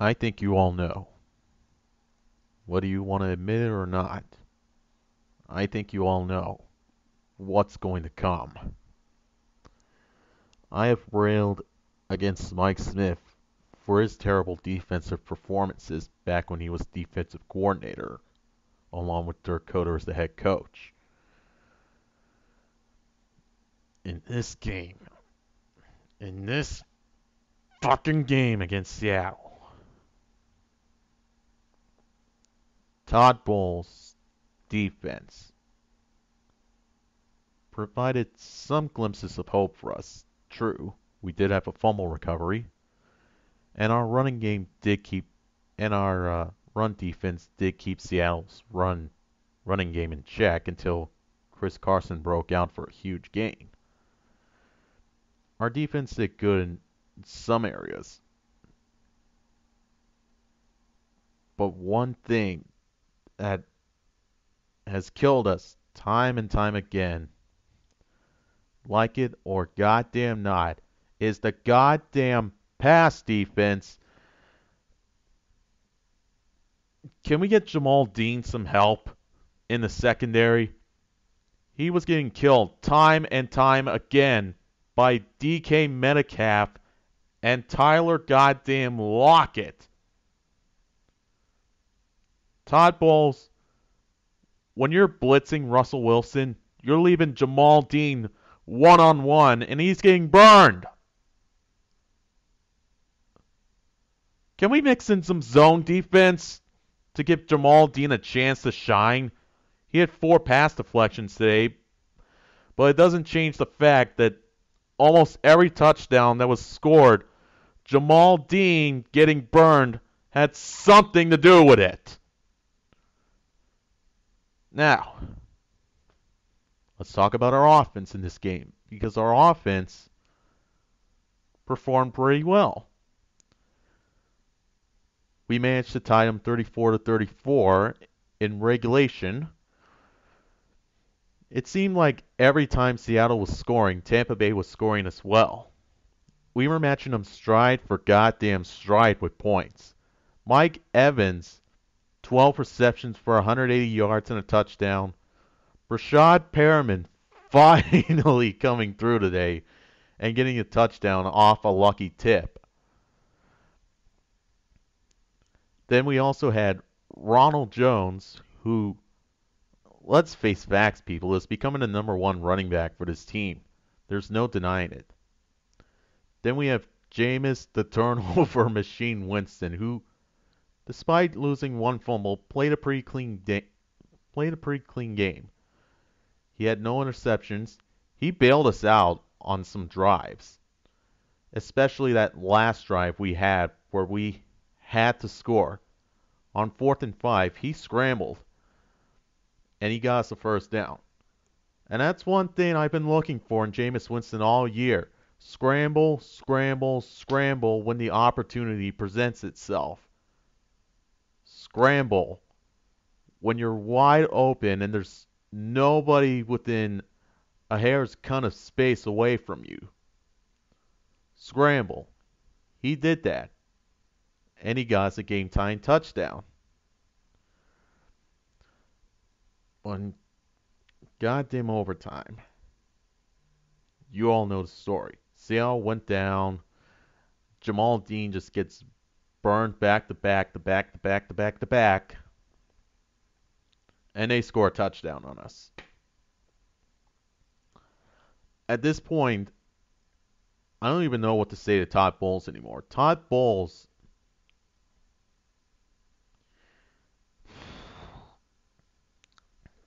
I think you all know. Whether you want to admit it or not, I think you all know what's going to come. I have railed against Mike Smith for his terrible defensive performances back when he was defensive coordinator, along with Dirk Koetter as the head coach. In this game, in this fucking game against Seattle, Todd Bowles' defense provided some glimpses of hope for us. True, we did have a fumble recovery, and our running game did keep, and our uh, run defense did keep Seattle's run running game in check until Chris Carson broke out for a huge gain. Our defense did good in some areas. But one thing that has killed us time and time again, like it or goddamn not, is the goddamn pass defense. Can we get Jamel Dean some help in the secondary? He was getting killed time and time again by DK Metcalf and Tyler goddamn Lockett. Todd Bowles, when you're blitzing Russell Wilson, you're leaving Jamel Dean one on one, and he's getting burned. Can we mix in some zone defense to give Jamel Dean a chance to shine? He had four pass deflections today, but it doesn't change the fact that almost every touchdown that was scored, Jamel Dean getting burned had something to do with it. Now, let's talk about our offense in this game because our offense performed pretty well. We managed to tie them 34 to 34 in regulation it seemed like every time Seattle was scoring, Tampa Bay was scoring as well. We were matching them stride for goddamn stride with points. Mike Evans, 12 receptions for 180 yards and a touchdown. Breshad Perriman finally coming through today and getting a touchdown off a lucky tip. Then we also had Ronald Jones, who let's face facts, people, is becoming the number one running back for this team. There's no denying it. Then we have Jameis, the turnover machine Winston, who, despite losing one fumble, played a pretty clean da- played a pretty clean game. He had no interceptions. He bailed us out on some drives, especially that last drive we had where we had to score. On fourth and five, he scrambled and he got us a first down. And that's one thing I've been looking for in Jameis Winston all year. Scramble, scramble, scramble when the opportunity presents itself. Scramble when you're wide open and there's nobody within a hair's kind of space away from you. Scramble. He did that. And he got a game tying touchdown. on goddamn overtime. You all know the story. Seattle went down. Jamel Dean just gets burned back to back to back to back to back to back. And they score a touchdown on us. At this point, I don't even know what to say to Todd Bowles anymore. Todd Bowles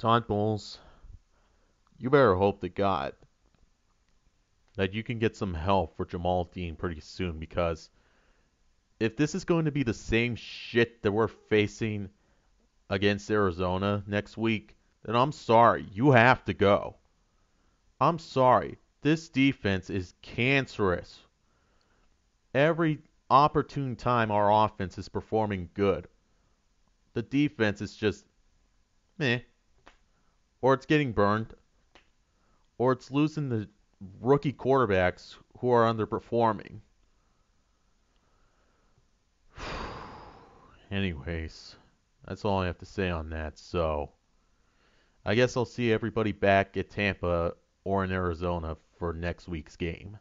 Todd Bowles, you better hope to God that you can get some help for Jamel Dean pretty soon because if this is going to be the same shit that we're facing against Arizona next week, then I'm sorry. You have to go. I'm sorry. This defense is cancerous. Every opportune time our offense is performing good, the defense is just meh or it's getting burned, or it's losing the rookie quarterbacks who are underperforming. Anyways, that's all I have to say on that. So, I guess I'll see everybody back at Tampa or in Arizona for next week's game.